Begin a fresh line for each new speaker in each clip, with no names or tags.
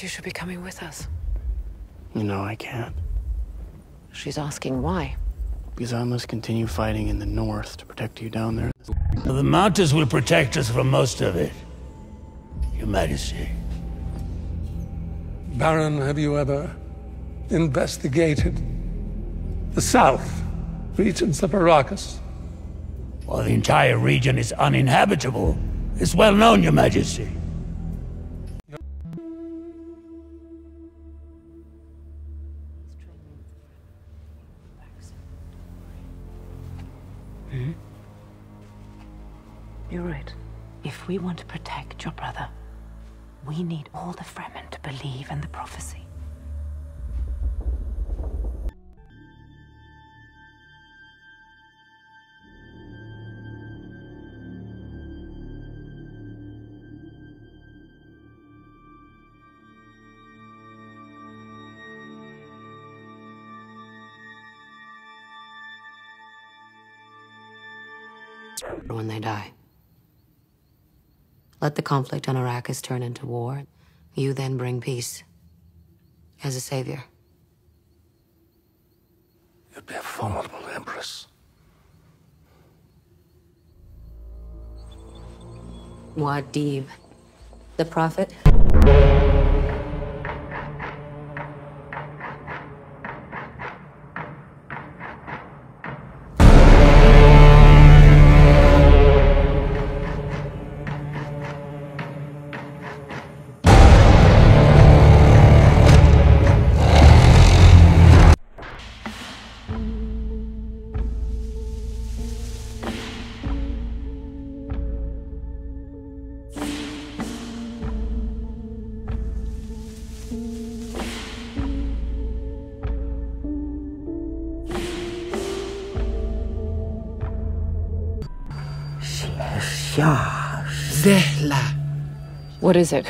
She you should be coming with us.
You know I can't.
She's asking why.
Because I must continue fighting in the north to protect you down there.
The Mountains will protect us from most of it, Your Majesty.
Baron, have you ever investigated the south regions of Arrakis?
While the entire region is uninhabitable, it's well known, Your Majesty. Mm-hmm.
You're right. If we want to protect your brother, we need all the Fremen to believe in the prophecy.
When they die. Let the conflict on Arrakis turn into war. You then bring peace. As a savior.
You'd be a formidable empress.
Muad'Dib. The prophet?
Zehla.
What is it?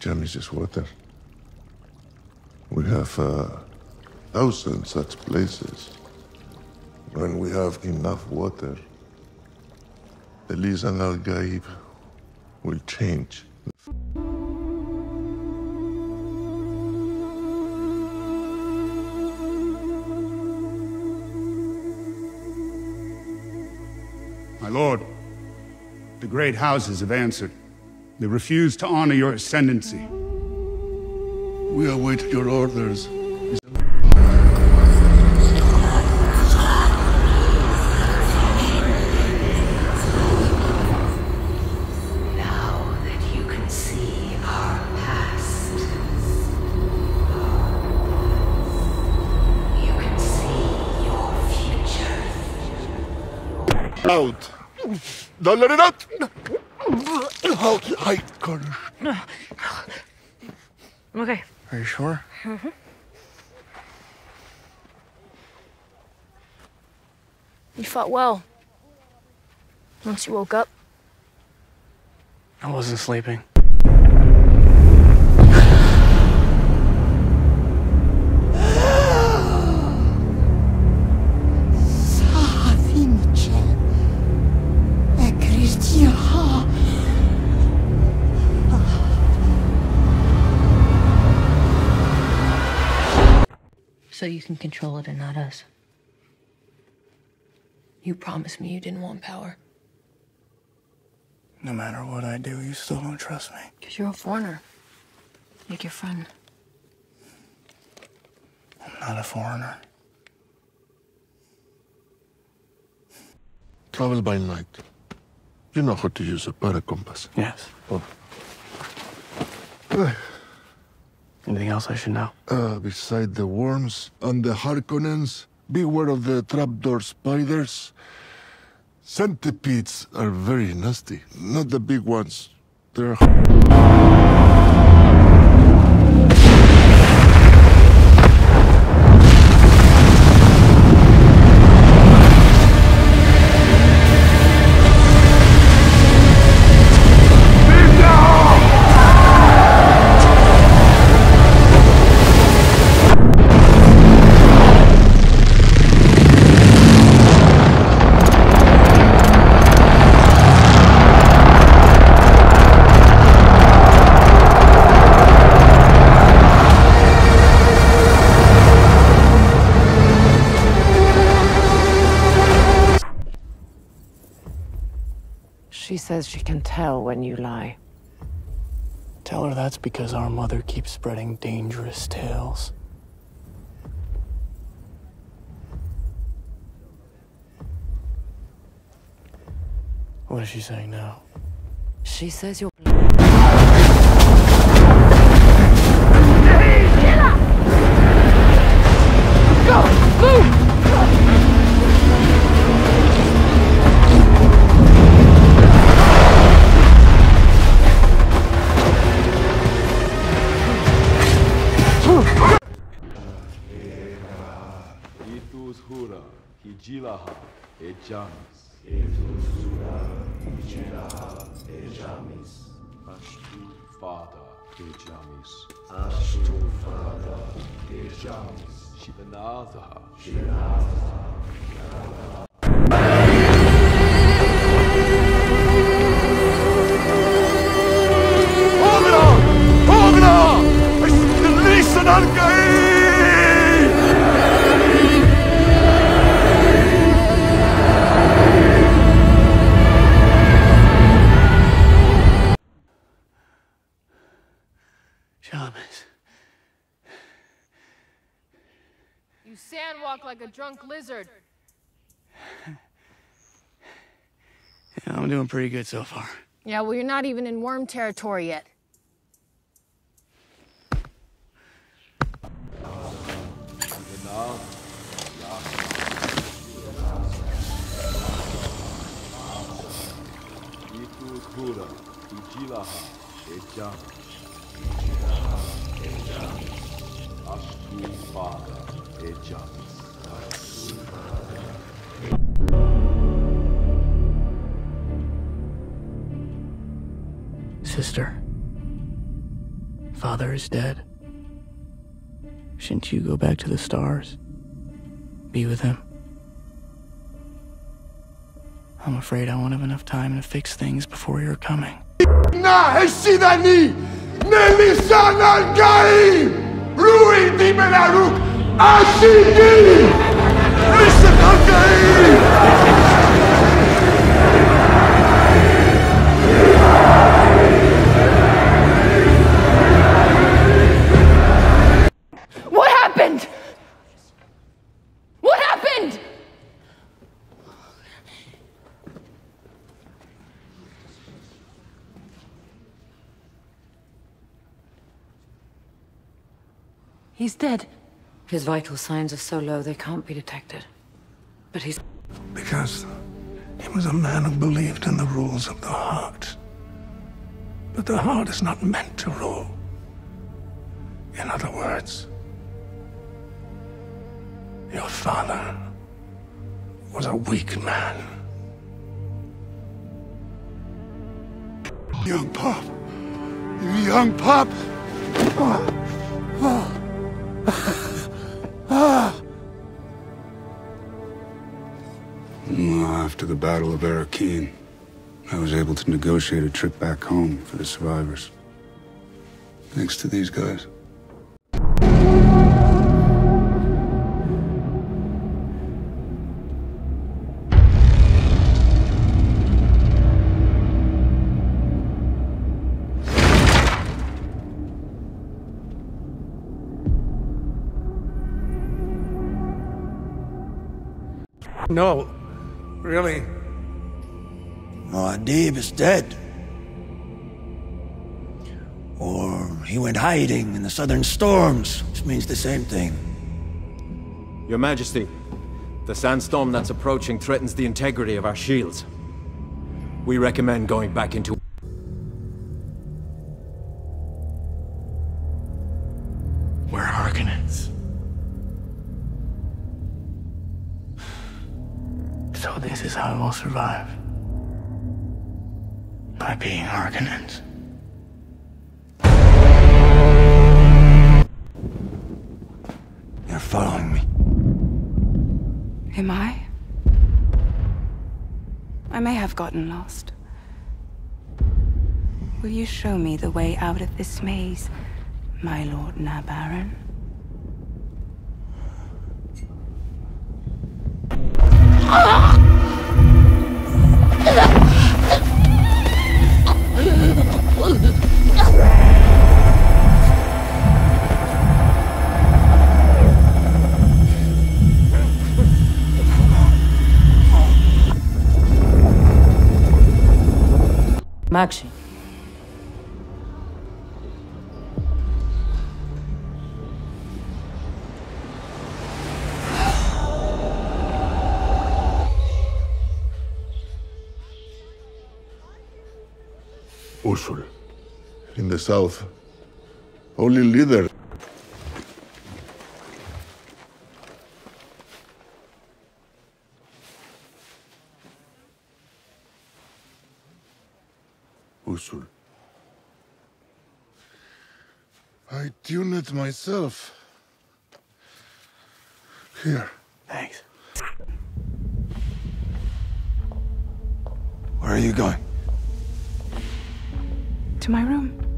Genesis water. We have uh, thousand such places. When we have enough water, the Lisan al Gaib will change.
My lord, the great houses have answered. They refuse to honor your ascendancy.
We await your orders.
Now that you can see our past, you can see your future.
Out! Don't let it out! Out, height, Connor.
Okay.
Are you sure? Mm-hmm.
You fought well. Once you woke up,
I wasn't sleeping.
So you can control it and not us. You promised me you didn't want power.
No matter what I do, you still don't trust me.
Because you're a foreigner. Like your friend.
I'm not a foreigner.
Travel by night. You know how to use a paracompass.
Yes.
Oh.
Anything else I should know?
Uh, beside the worms and the Harkonnens, beware of the trapdoor spiders. Centipedes are very nasty. Not the big ones. They're...
says she can tell when you lie.
Tell her that's because our mother keeps spreading dangerous tales. What is she saying now?
She says you're.
Ashtu fada, ejamis. Ashtu fada, ejamis. Shivanatha.
¡Ogra!
Shamus.
You sandwalk like a drunk lizard.
Yeah, I'm doing pretty good so far.
Yeah, well, you're not even in worm territory yet.
Sister. Father is dead. Shouldn't you go back to the stars? Be with him? I'm afraid I won't have enough time to fix things before you're coming.
Na Heshidani! Nelisan al Gaim! ნელისანანგაი
რუი დიმენარუკ აშიგი ნელისანანგაი
He's dead.
His vital signs are so low they can't be detected. But he's.
Because he was a man who believed in the rules of the heart. But the heart is not meant to rule. In other words, your father was a weak man.
Young pup! You young pup! Ah. Ah.
After the Battle of Arrakeen, I was able to negotiate a trip back home for the survivors. Thanks to these guys.
No, really.
my Muad'Dib is dead.
Or he went hiding in the southern storms, which means the same thing.
Your Majesty, the sandstorm that's approaching threatens the integrity of our shields. We recommend going back into...
this is how we'll survive. By being Harkonnens.
You're following me.
Am I? I may have gotten lost. Will you show me the way out of this maze, my Lord na-Baron? Ah!
Maxi.
Usul. In the south. Only leader. Usul. I tune it myself. Here.
Thanks.
Where are you going?
My room.